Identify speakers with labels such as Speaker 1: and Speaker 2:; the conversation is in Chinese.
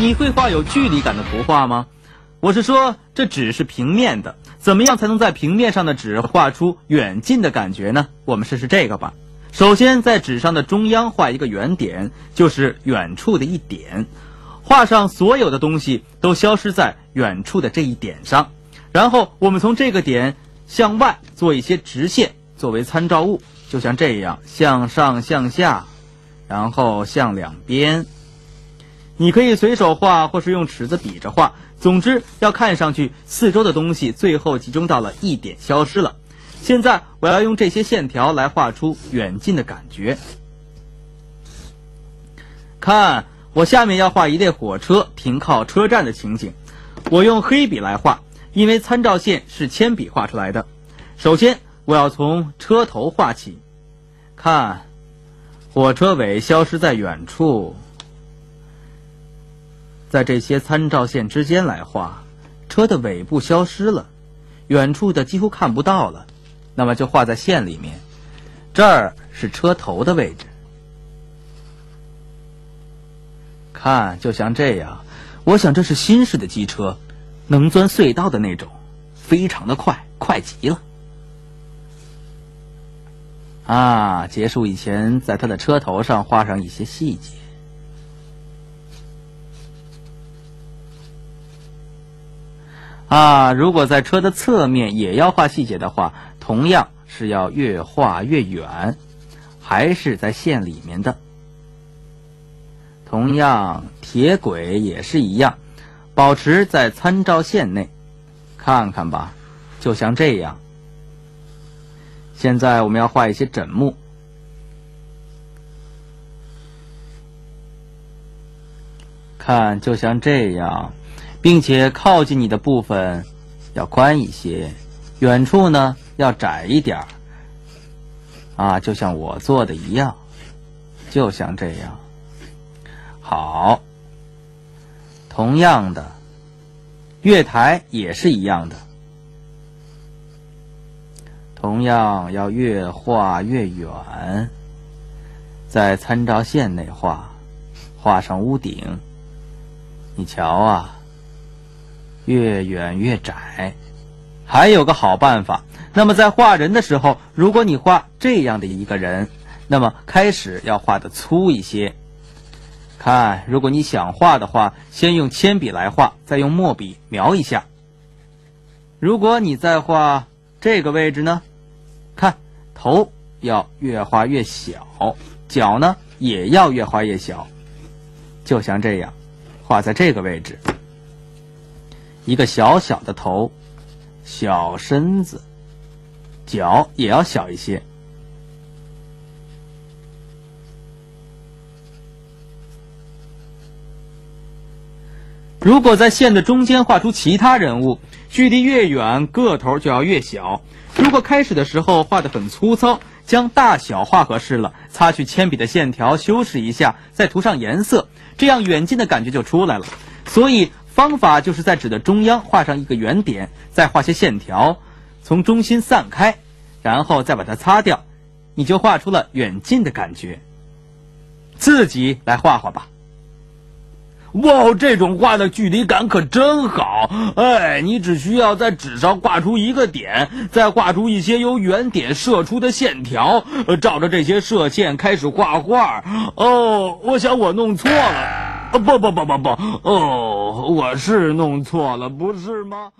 Speaker 1: 你会画有距离感的图画吗？我是说，这纸是平面的，怎么样才能在平面上的纸画出远近的感觉呢？我们试试这个吧。首先，在纸上的中央画一个圆点，就是远处的一点，画上所有的东西都消失在远处的这一点上。然后，我们从这个点向外做一些直线作为参照物，就像这样，向上、向下，然后向两边。你可以随手画，或是用尺子比着画。总之，要看上去四周的东西最后集中到了一点，消失了。现在我要用这些线条来画出远近的感觉。看，我下面要画一列火车停靠车站的情景。我用黑笔来画，因为参照线是铅笔画出来的。首先，我要从车头画起。看，火车尾消失在远处。在这些参照线之间来画，车的尾部消失了，远处的几乎看不到了，那么就画在线里面。这儿是车头的位置，看，就像这样。我想这是新式的机车，能钻隧道的那种，非常的快，快极了。啊，结束以前，在它的车头上画上一些细节。啊，如果在车的侧面也要画细节的话，同样是要越画越远，还是在线里面的。同样，铁轨也是一样，保持在参照线内。看看吧，就像这样。现在我们要画一些枕木，看，就像这样。并且靠近你的部分要宽一些，远处呢要窄一点儿。啊，就像我做的一样，就像这样。好，同样的，月台也是一样的，同样要越画越远，在参照线内画，画上屋顶。你瞧啊。越远越窄，还有个好办法。那么在画人的时候，如果你画这样的一个人，那么开始要画的粗一些。看，如果你想画的话，先用铅笔来画，再用墨笔描一下。如果你在画这个位置呢，看头要越画越小，脚呢也要越画越小，就像这样，画在这个位置。一个小小的头，小身子，脚也要小一些。如果在线的中间画出其他人物，距离越远，个头就要越小。如果开始的时候画的很粗糙，将大小画合适了，擦去铅笔的线条，修饰一下，再涂上颜色，这样远近的感觉就出来了。所以。方法就是在纸的中央画上一个圆点，再画些线条，从中心散开，然后再把它擦掉，你就画出了远近的感觉。自己来画画吧。
Speaker 2: 哇，这种画的距离感可真好！哎，你只需要在纸上画出一个点，再画出一些由圆点射出的线条，照着这些射线开始画画。哦，我想我弄错了。不不不不不，哦，我是弄错了，不是吗？